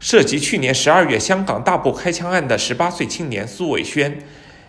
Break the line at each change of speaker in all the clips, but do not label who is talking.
涉及去年十二月香港大埔开枪案的十八岁青年苏伟轩，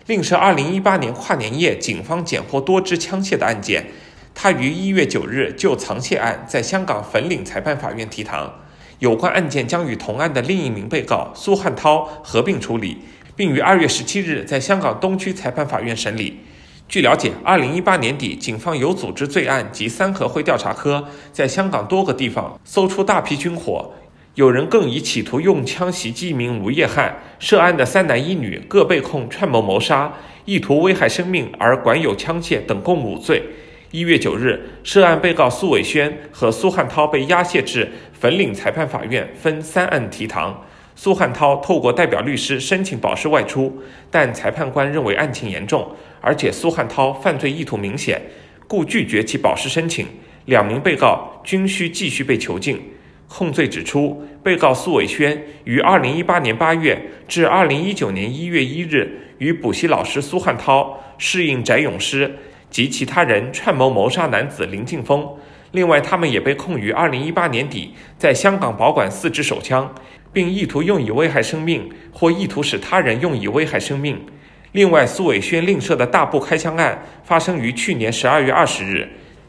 另是二零一八年跨年夜警方检获多支枪械的案件。他于一月九日就藏械案在香港粉岭裁判法院提堂，有关案件将与同案的另一名被告苏汉涛合并处理，并于二月十七日在香港东区裁判法院审理。据了解，二零一八年底，警方有组织罪案及三合会调查科在香港多个地方搜出大批军火。有人更以企图用枪袭击一名无业汉，涉案的三男一女各被控串谋谋杀、意图危害生命而管有枪械等共五罪。一月九日，涉案被告苏伟轩和苏汉涛被押解至粉岭裁判法院，分三案提堂。苏汉涛透过代表律师申请保释外出，但裁判官认为案情严重，而且苏汉涛犯罪意图明显，故拒绝其保释申请。两名被告均需继续被囚禁。控罪指出，被告苏伟轩于二零一八年八月至二零一九年一月一日，与补习老师苏汉涛、适应翟勇诗及其他人串谋谋杀男子林敬峰。另外，他们也被控于二零一八年底在香港保管四支手枪，并意图用以危害生命或意图使他人用以危害生命。另外，苏伟轩另设的大埔开枪案发生于去年十二月二十日，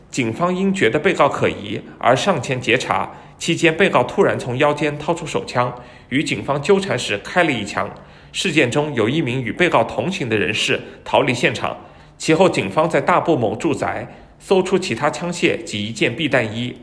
警方因觉得被告可疑而上前截查。期间，被告突然从腰间掏出手枪，与警方纠缠时开了一枪。事件中有一名与被告同行的人士逃离现场。其后，警方在大埔某住宅搜出其他枪械及一件避弹衣。